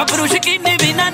कपरुष की निविना